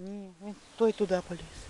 Ні, він той туди поліз.